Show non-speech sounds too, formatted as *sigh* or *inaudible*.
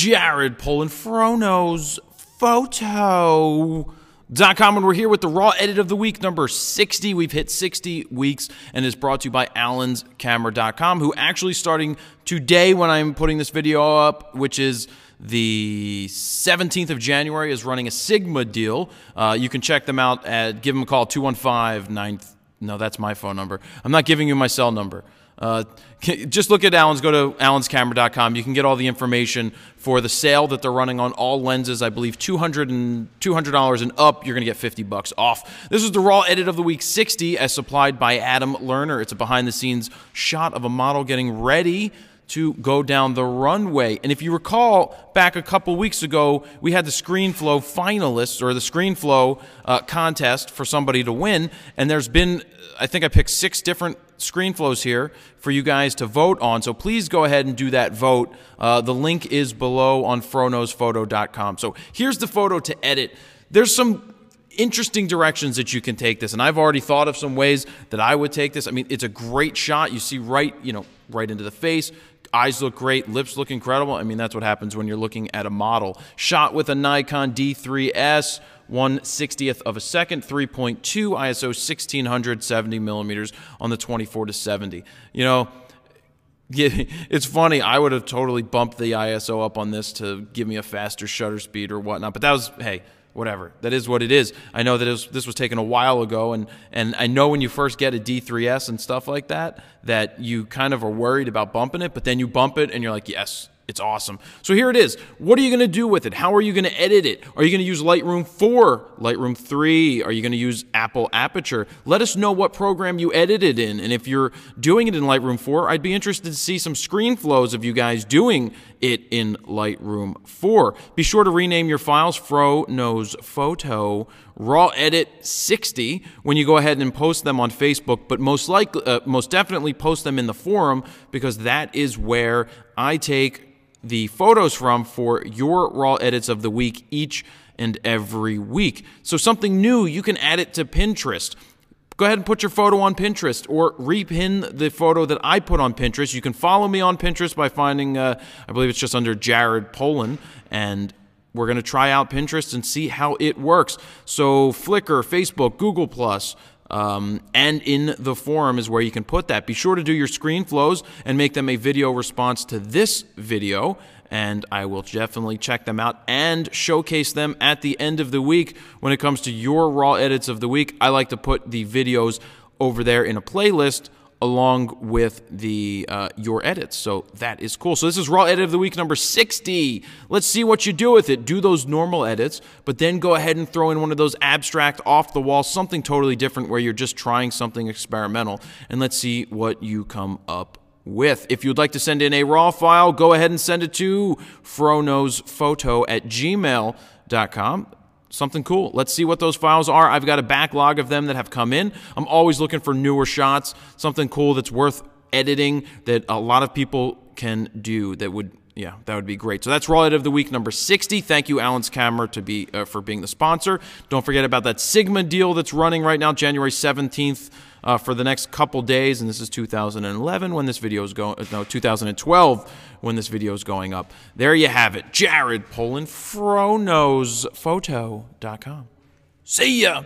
Jared Polin Frono's photo. Dot com, and we're here with the Raw Edit of the Week number 60. We've hit 60 weeks and is brought to you by AllensCamera.com, who actually starting today when I'm putting this video up, which is the 17th of January, is running a Sigma deal. Uh, you can check them out at, give them a call, 215 9. No, that's my phone number. I'm not giving you my cell number. Uh, just look at Allens, go to allenscamera.com. You can get all the information for the sale that they're running on all lenses. I believe $200, and, $200 and up, you're going to get 50 bucks off. This is the Raw Edit of the Week 60 as supplied by Adam Lerner. It's a behind the scenes shot of a model getting ready to go down the runway. And if you recall, back a couple weeks ago, we had the ScreenFlow finalists or the ScreenFlow uh, contest for somebody to win. And there's been, I think I picked six different ScreenFlows here for you guys to vote on. So please go ahead and do that vote. Uh, the link is below on froknowsphoto.com. So here's the photo to edit. There's some interesting directions that you can take this and I've already thought of some ways that I would take this. I mean, it's a great shot. You see right, you know, right into the face, Eyes look great, lips look incredible. I mean, that's what happens when you're looking at a model. Shot with a Nikon D3S, 160th of a second, 3.2 ISO, 1670 millimeters on the 24 to 70. You know, *laughs* it's funny. I would have totally bumped the ISO up on this to give me a faster shutter speed or whatnot. But that was, hey, whatever. That is what it is. I know that was, this was taken a while ago, and, and I know when you first get a D3S and stuff like that, that you kind of are worried about bumping it, but then you bump it and you're like, yes, it's awesome. So here it is. What are you going to do with it? How are you going to edit it? Are you going to use Lightroom 4, Lightroom 3? Are you going to use Apple Aperture? Let us know what program you edited in. And if you're doing it in Lightroom 4, I'd be interested to see some screen flows of you guys doing it in Lightroom 4. Be sure to rename your files Fro Knows Photo Raw Edit 60 when you go ahead and post them on Facebook, but most likely, uh, most definitely post them in the forum because that is where I take the photos from for your raw edits of the week each and every week. So something new, you can add it to Pinterest. Go ahead and put your photo on Pinterest or repin the photo that I put on Pinterest. You can follow me on Pinterest by finding, uh, I believe it's just under Jared Polin, and we're going to try out Pinterest and see how it works. So Flickr, Facebook, Google Plus, um, and in the forum is where you can put that. Be sure to do your screen flows and make them a video response to this video. And I will definitely check them out and showcase them at the end of the week. When it comes to your raw edits of the week, I like to put the videos over there in a playlist along with the uh, your edits. So that is cool. So this is raw edit of the week number 60. Let's see what you do with it. Do those normal edits, but then go ahead and throw in one of those abstract off the wall, something totally different where you're just trying something experimental. And let's see what you come up with. If you'd like to send in a raw file, go ahead and send it to froknowsphoto at gmail.com something cool. Let's see what those files are. I've got a backlog of them that have come in. I'm always looking for newer shots, something cool that's worth editing that a lot of people can do that would yeah, that would be great. So that's Raw Edit of the Week number 60. Thank you, Allens Camera, to be uh, for being the sponsor. Don't forget about that Sigma deal that's running right now, January 17th uh, for the next couple days, and this is 2011 when this video is going. No, 2012 when this video is going up. There you have it, Jared Polin, FroKnowsPhoto.com. See ya.